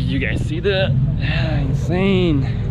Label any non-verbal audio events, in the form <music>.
Did you guys see that? <sighs> insane.